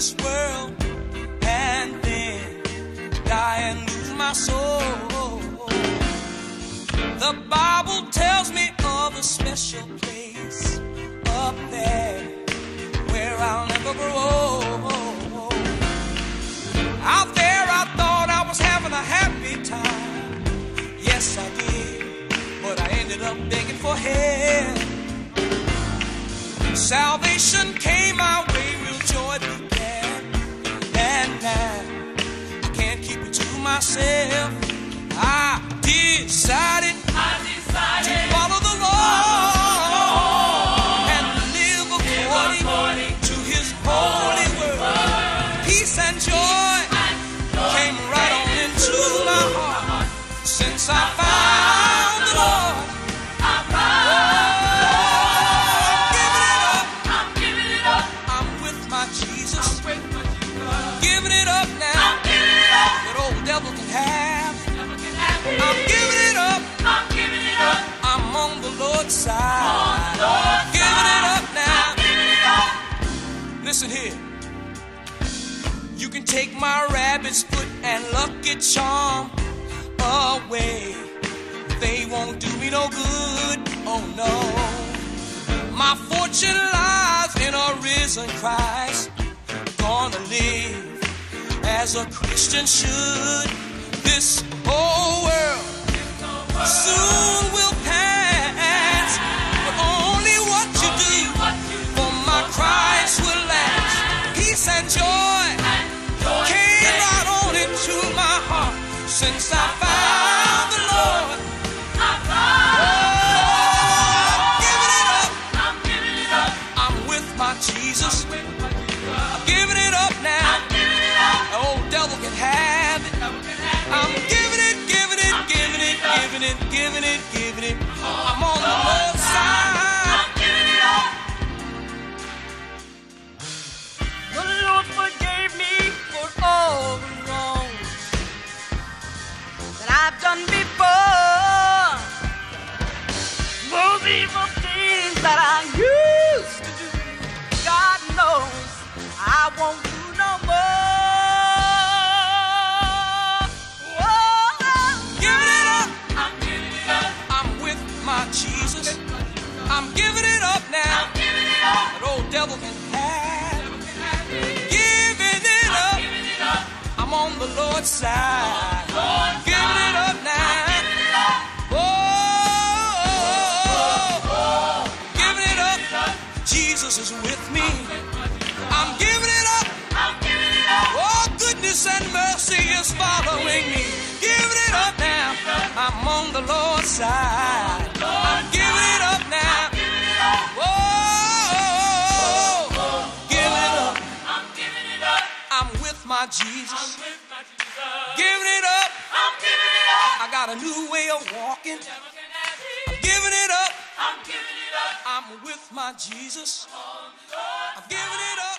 this world and then die and lose my soul. The Bible tells me of a special place up there where I'll never grow old. Out there, I thought I was having a happy time. Yes, I did, but I ended up begging for help. Salvation came. It to myself. I decided to follow the Lord and live according to His holy word. Peace and joy came right on into my heart since I side. Giving it up now. Listen here. You can take my rabbit's foot and lucky charm away. They won't do me no good. Oh no. My fortune lies in a risen Christ. Gonna live as a Christian should. This whole world soon will since I found the Lord. Oh, giving it up. I'm with my Jesus. I'm giving it up now. The old devil can have it. I'm giving it, giving it, giving it, giving it, giving it, giving it. I'm on the done before. Those evil things that I used to do, God knows I won't do no more. Oh, Giving it up. I'm with my Jesus. I'm giving it up now. That old devil can have. Giving it up. I'm on the Lord's side. Jesus is with me. I'm giving it up. Oh, goodness and mercy is following me. Giving it up now. I'm on the Lord's side. I'm giving it up now. Oh, give it up. I'm giving it up. I'm with my Jesus. Giving it up. I got a new way of walking. Giving it up. I'm with my Jesus. I'm giving it up. I got a new way of talking.